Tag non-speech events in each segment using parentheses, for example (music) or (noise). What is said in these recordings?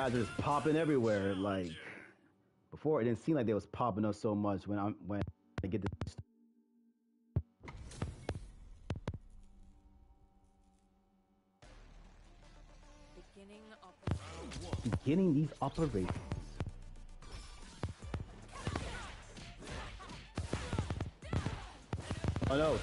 guys are just popping everywhere. Like before, it didn't seem like they was popping up so much when I'm when I get this. Beginning. Beginning these operations. Oh no.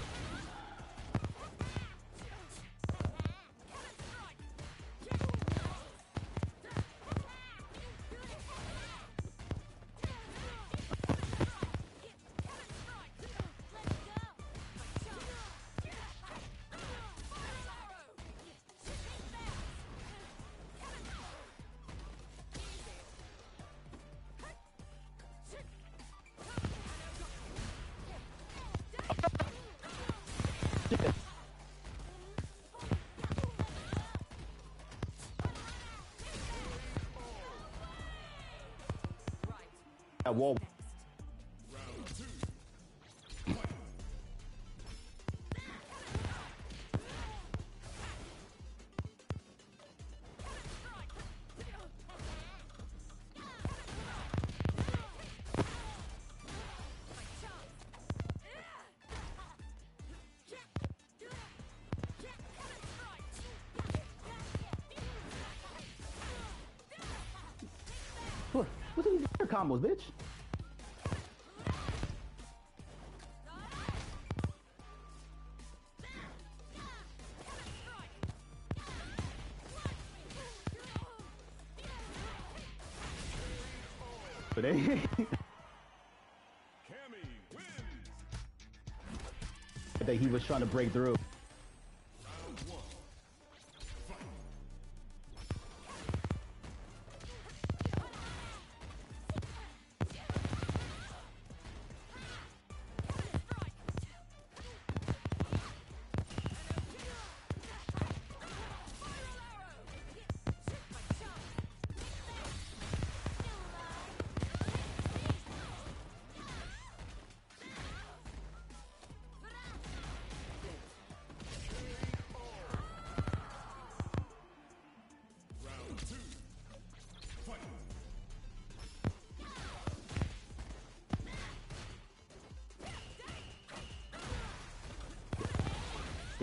That wall. What? What's these air combos, bitch? Cammy wins. that he was trying to break through.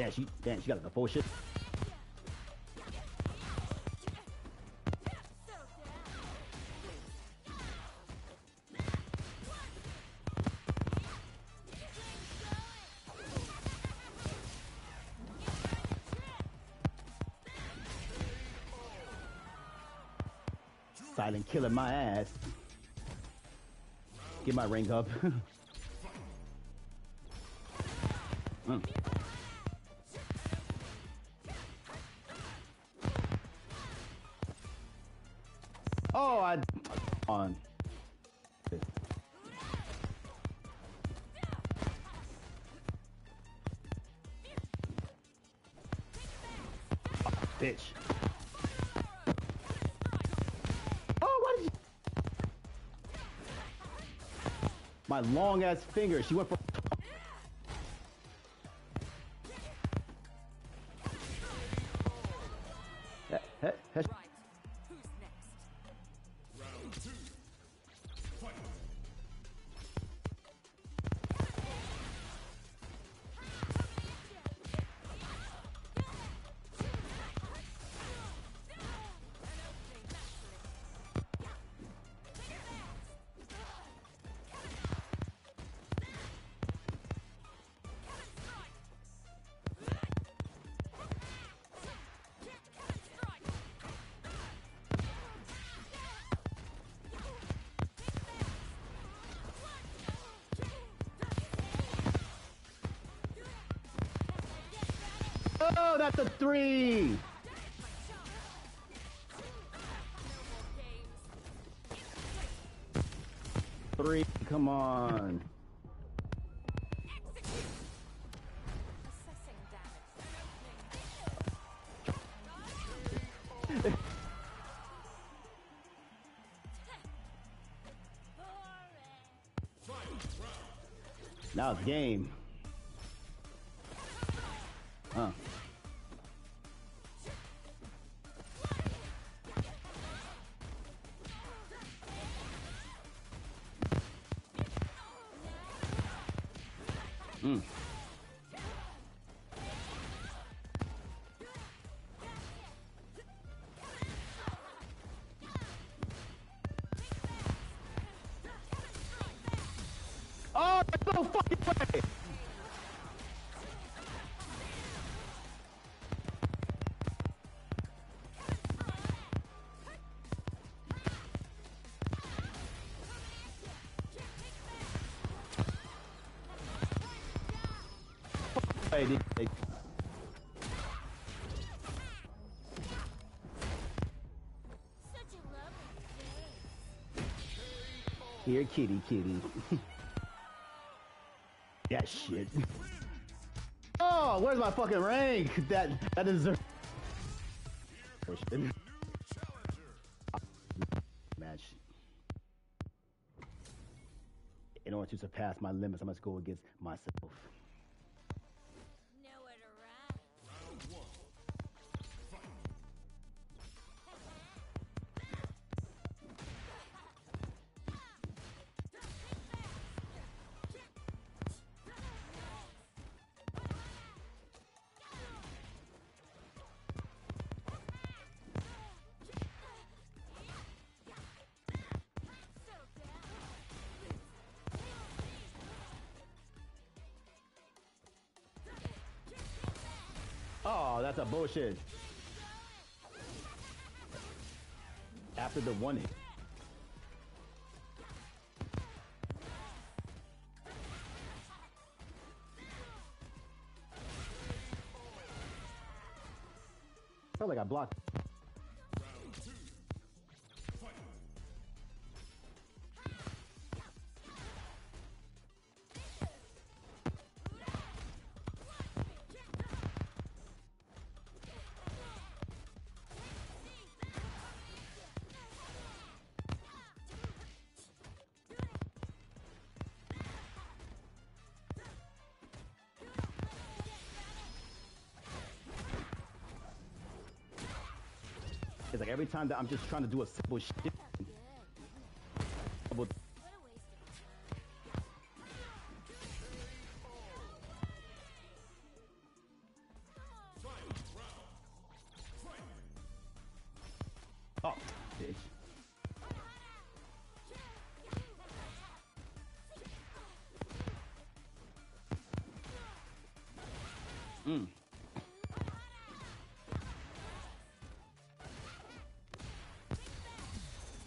Yeah, she, damn, she got the full shit. Silent killing my ass. Get my ring up. (laughs) Mm. My long ass finger. She went for. Oh, that's a three. Three. Come on. Now it's game. Huh. Here, kitty, kitty. (laughs) that shit. Oh, where's my fucking rank? That that deserves. Match. In order to surpass my limits, I must go against myself. A bullshit. After the one hit. Felt like I blocked. Every time that I'm just trying to do a simple shit.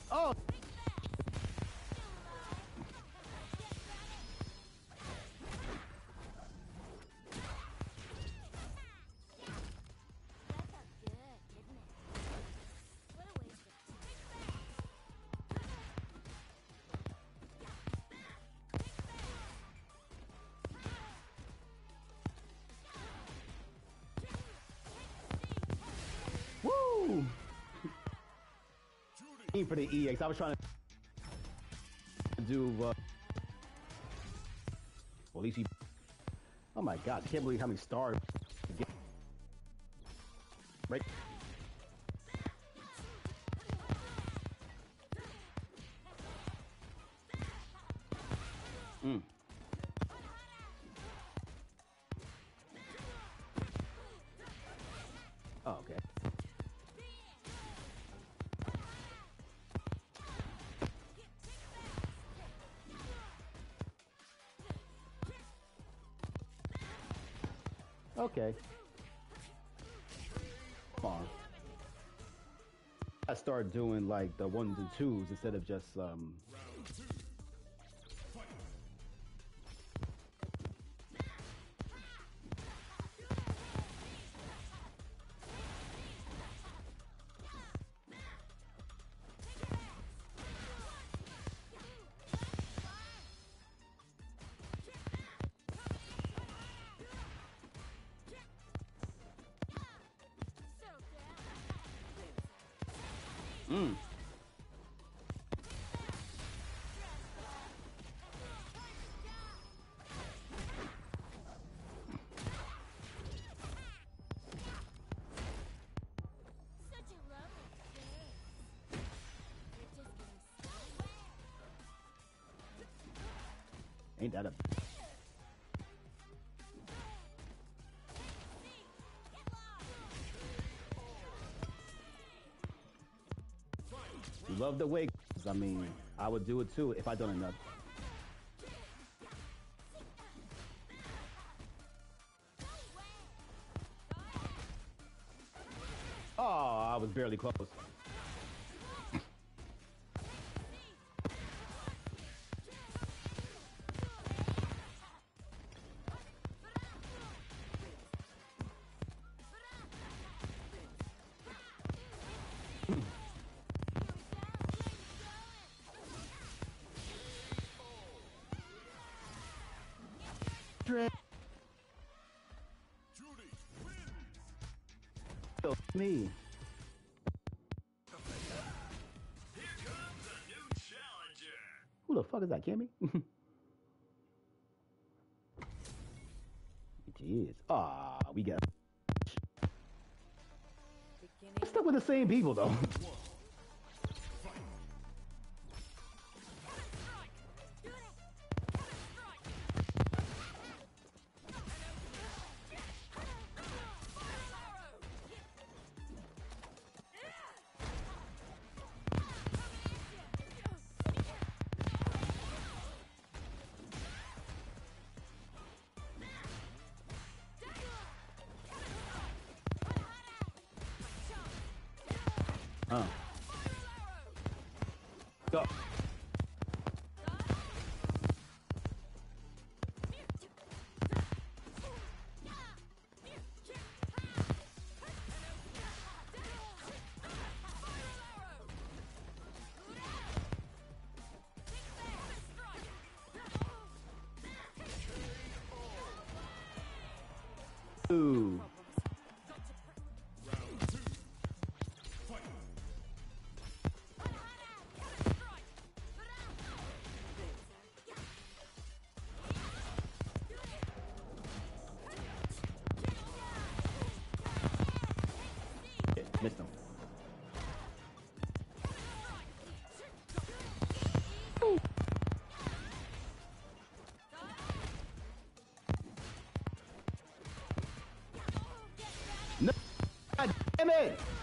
Oh! For the EX. I was trying to do. Uh, well, at least he. Oh my god! Can't believe how many stars. Okay. I start doing like the ones and twos instead of just um. that a... Love the wake. I mean, I would do it too if I done enough. Oh, I was barely close. Me. Here comes a new challenger. Who the fuck is that, Kimmy? (laughs) it is. Ah, we got Beginning. stuck with the same people though. (laughs) God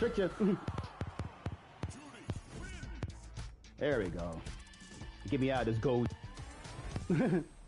Trick you. Mm. There we go. Get me out of this gold. (laughs)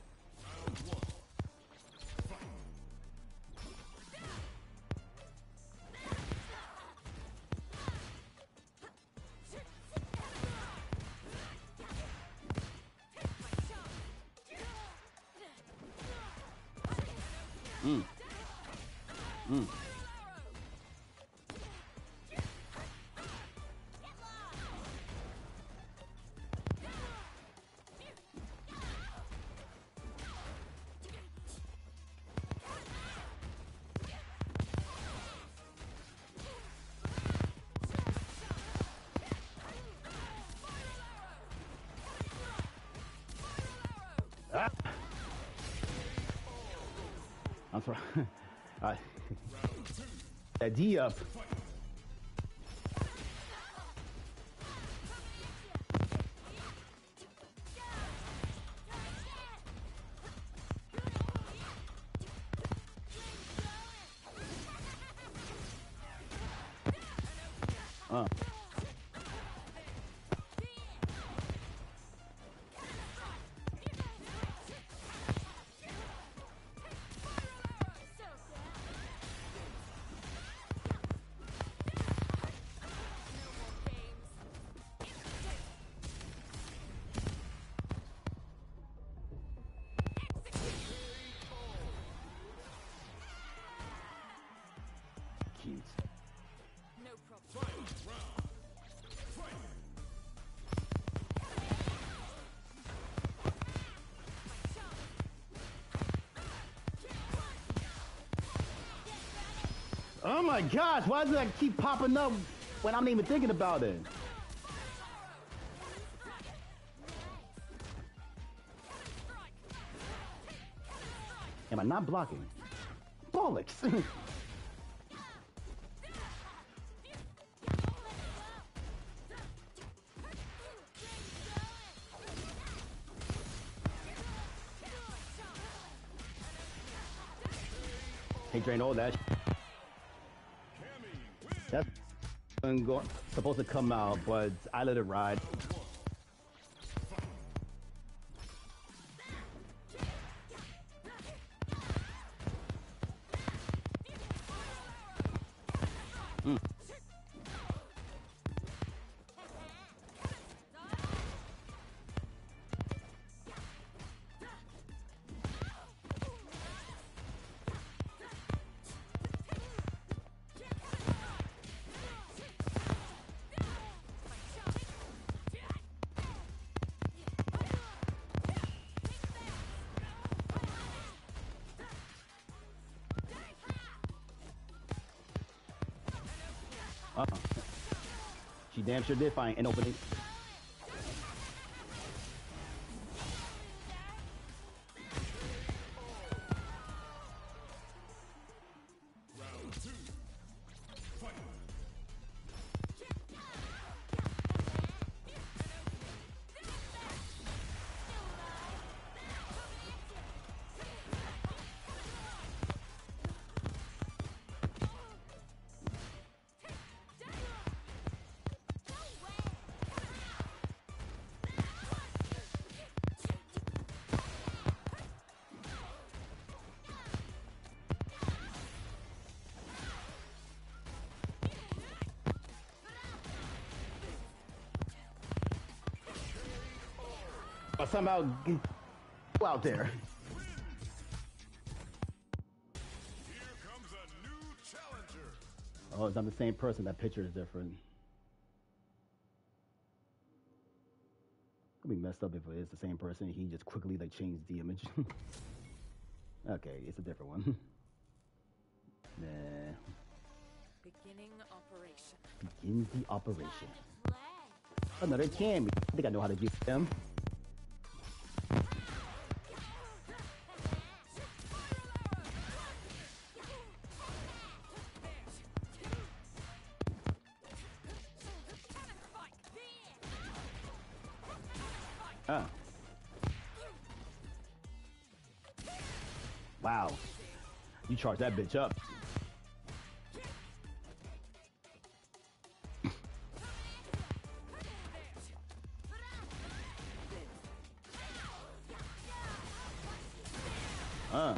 Ah. I'm sorry. I, that D up. Oh my gosh, why does that keep popping up when I'm even thinking about it? Am I not blocking? Bollocks! (laughs) he drained all that. Go- supposed to come out, but I let it ride. Damn sure did find an opening. But somehow go out there. Here comes a new challenger! Oh, it's not the same person. That picture is different. It'd be messed up if it is the same person. He just quickly like changed the image. (laughs) okay, it's a different one. (laughs) nah. Beginning operation. Begin the operation. Another Cammy. I think I know how to do them. Charge that bitch up. Uh.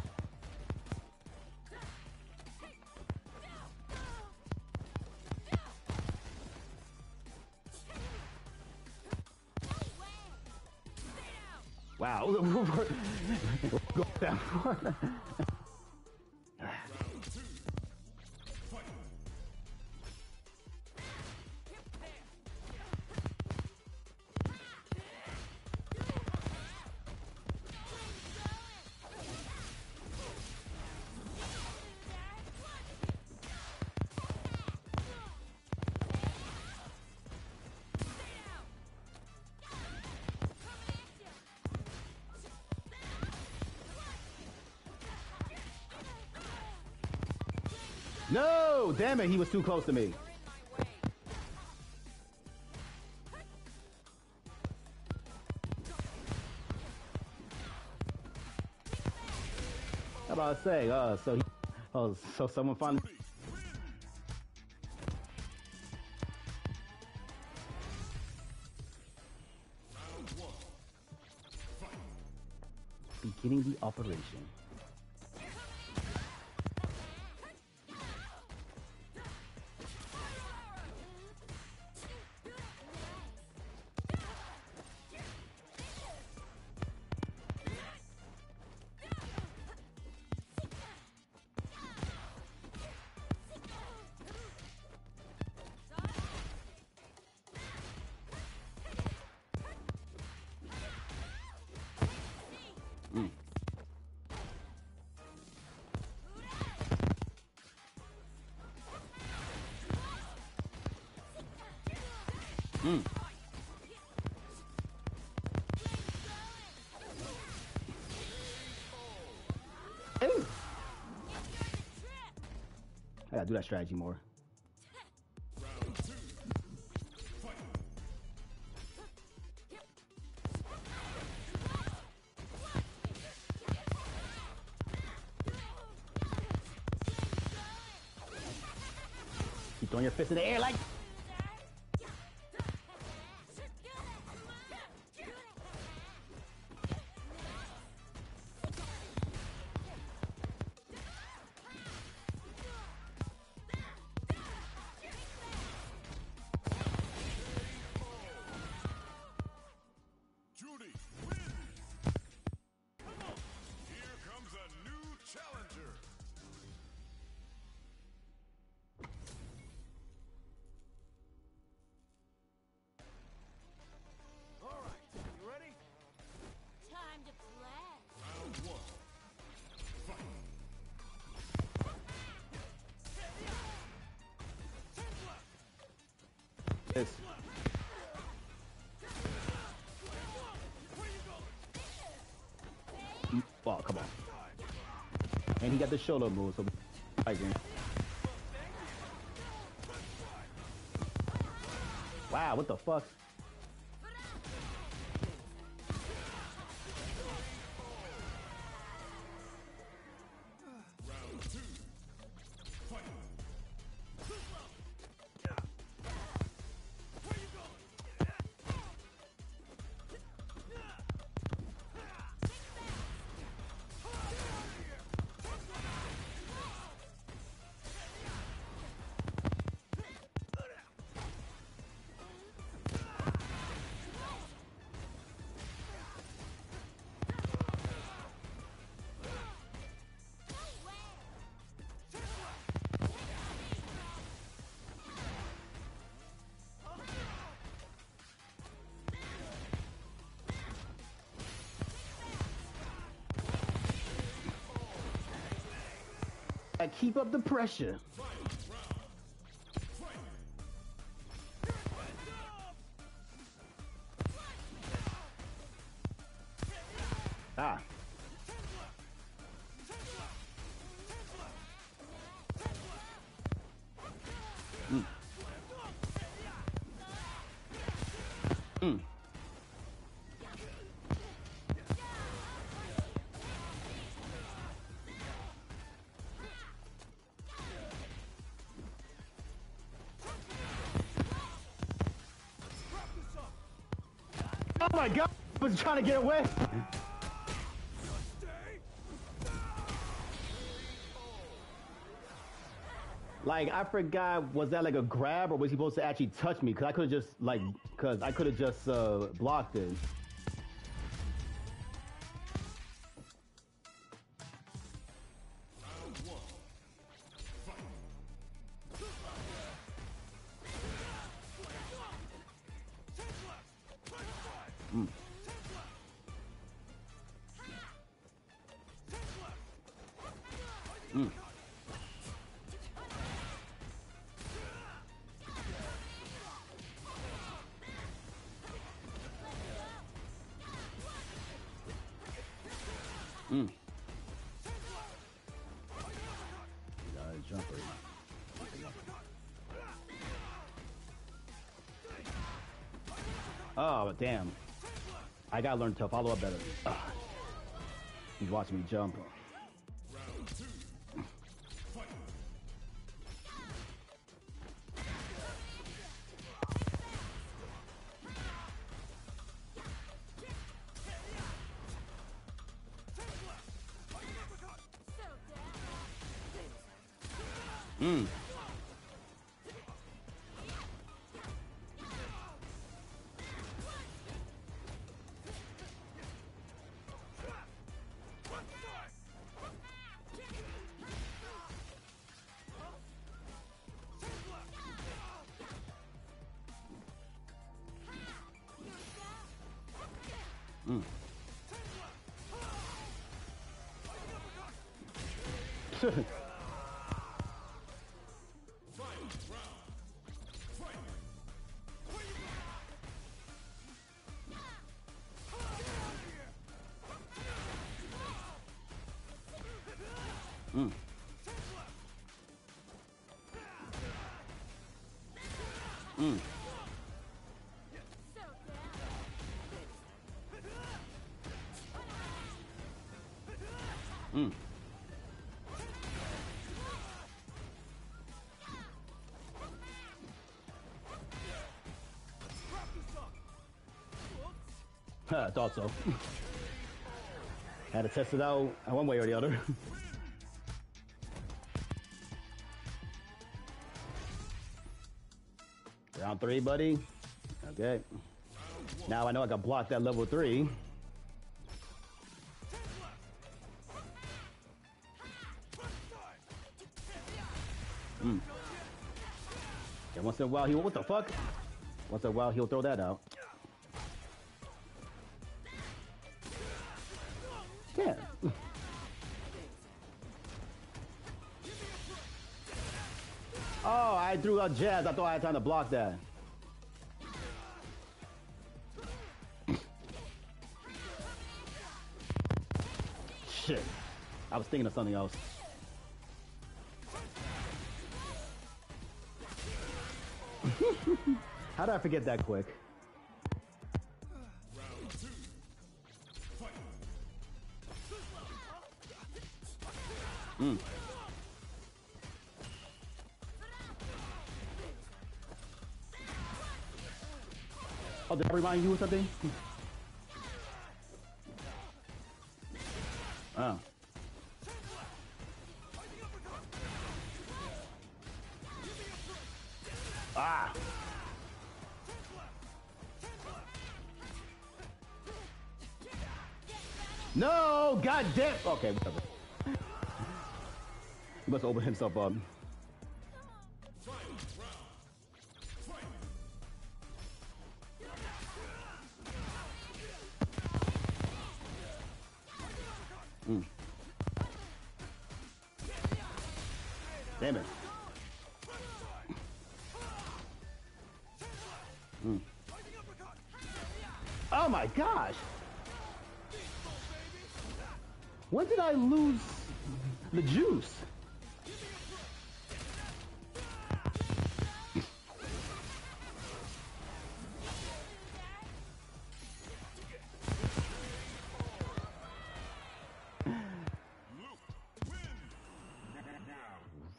Wow. (laughs) Go down. Round Damn it, he was too close to me. How about I say, uh, so he, oh, so someone finally, beginning the operation. I gotta do that strategy more. Keep throwing your fist in the air like. This. Mm, Oh, come on. And he got the shoulder move, so fighting. Wow, what the fuck? Keep up the pressure. Was trying to get away. Like I forgot, was that like a grab or was he supposed to actually touch me? Cause I could have just like, cause I could have just uh, blocked it. Oh, damn. I gotta learn to follow up better. Ugh. He's watching me jump. Round Fight. (laughs) Huh, thought so. Had to test it out one way or the other. (laughs) Round three, buddy. Okay. Now I know I can block that level three. Mm. Yeah, once in a while he what the fuck? Once in a while he'll throw that out. Jazz. I thought I had time to block that. Shit. I was thinking of something else. (laughs) How did I forget that quick? Mm. Remind you of something? Oh. Ah! No! God damn! Okay, whatever. He must open himself up. Oh my gosh! When did I lose the juice?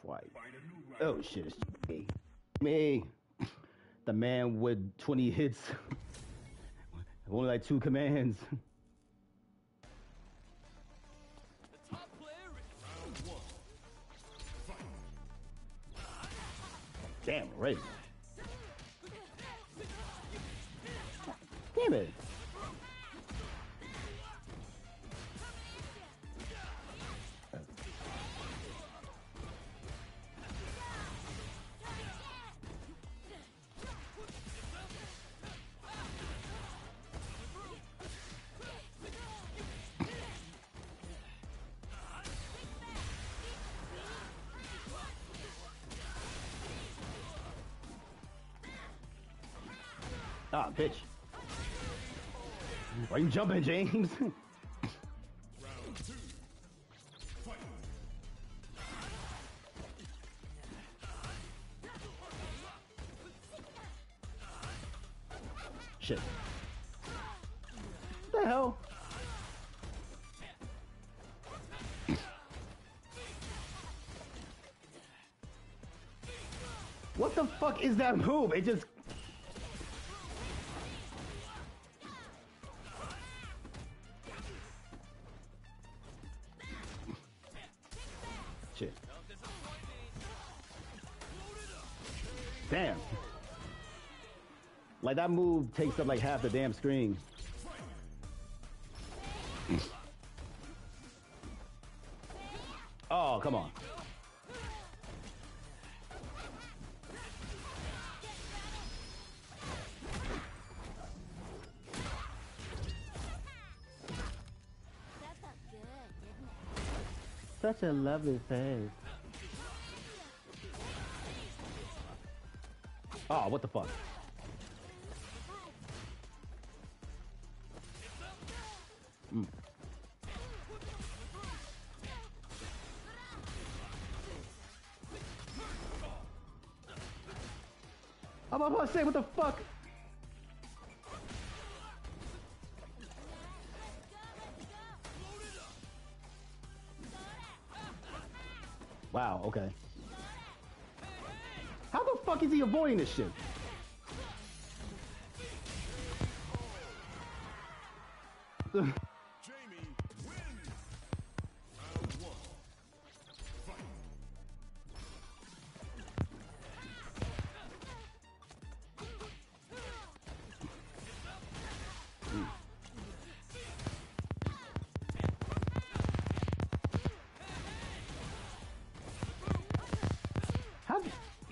White. Oh shit, it's me. Me. The man with 20 hits. Only like two commands. (laughs) Damn, right. Damn it. Ah, pitch. Why you jumping, James? (laughs) Shit. What the hell? What the fuck is that move? It just. Like that move takes up like half the damn screen. Oh, come on. That felt good, didn't it? Such a lovely face. Oh, what the fuck? To say, what the fuck? Wow, okay. How the fuck is he avoiding this shit? (laughs)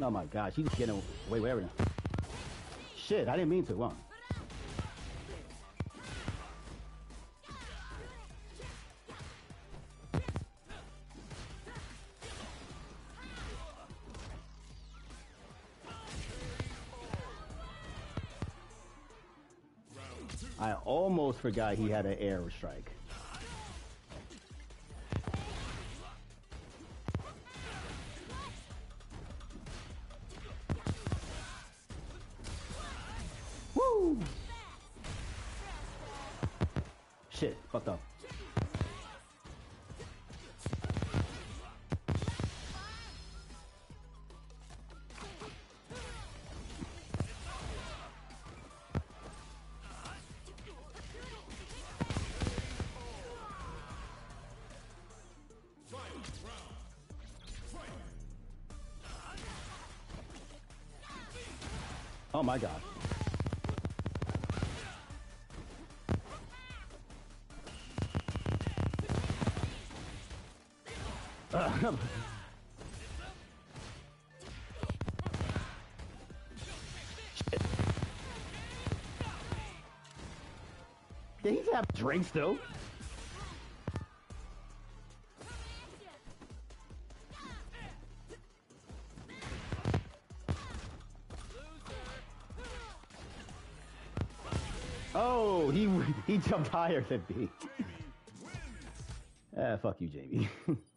Oh my gosh, he's getting away with everything. Shit, I didn't mean to. Huh? I almost forgot he had an arrow strike. Oh my god. Shit. Did he have drinks still? Jumped higher than wins. Ah, fuck you, Jamie. (laughs)